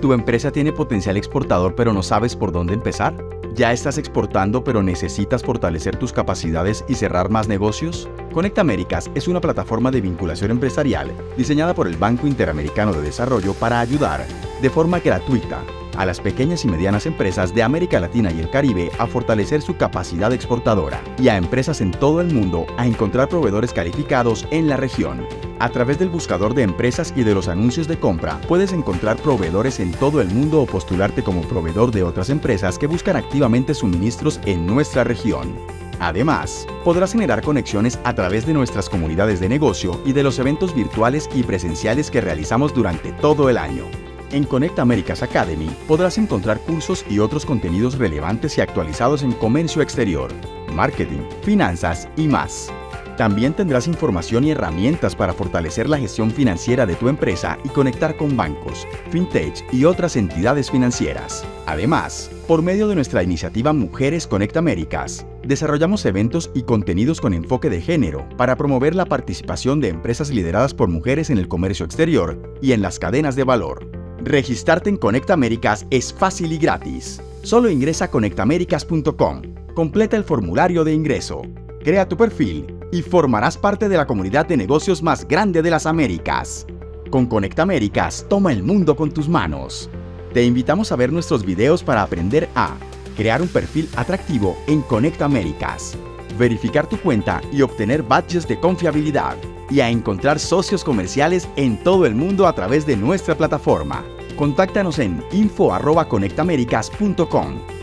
¿Tu empresa tiene potencial exportador pero no sabes por dónde empezar? ¿Ya estás exportando pero necesitas fortalecer tus capacidades y cerrar más negocios? Conecta Américas es una plataforma de vinculación empresarial diseñada por el Banco Interamericano de Desarrollo para ayudar, de forma gratuita, a las pequeñas y medianas empresas de América Latina y el Caribe a fortalecer su capacidad exportadora y a empresas en todo el mundo a encontrar proveedores calificados en la región. A través del buscador de empresas y de los anuncios de compra, puedes encontrar proveedores en todo el mundo o postularte como proveedor de otras empresas que buscan activamente suministros en nuestra región. Además, podrás generar conexiones a través de nuestras comunidades de negocio y de los eventos virtuales y presenciales que realizamos durante todo el año. En Conecta Américas Academy podrás encontrar cursos y otros contenidos relevantes y actualizados en comercio exterior, marketing, finanzas y más. También tendrás información y herramientas para fortalecer la gestión financiera de tu empresa y conectar con bancos, fintech y otras entidades financieras. Además, por medio de nuestra iniciativa Mujeres Conecta Américas, desarrollamos eventos y contenidos con enfoque de género para promover la participación de empresas lideradas por mujeres en el comercio exterior y en las cadenas de valor. Registrarte en Conecta Américas es fácil y gratis. Solo ingresa a conectamericas.com, completa el formulario de ingreso, crea tu perfil y formarás parte de la comunidad de negocios más grande de las Américas. Con Conecta Américas, toma el mundo con tus manos. Te invitamos a ver nuestros videos para aprender a crear un perfil atractivo en Conecta Américas, verificar tu cuenta y obtener badges de confiabilidad, y a encontrar socios comerciales en todo el mundo a través de nuestra plataforma. Contáctanos en info.conectamericas.com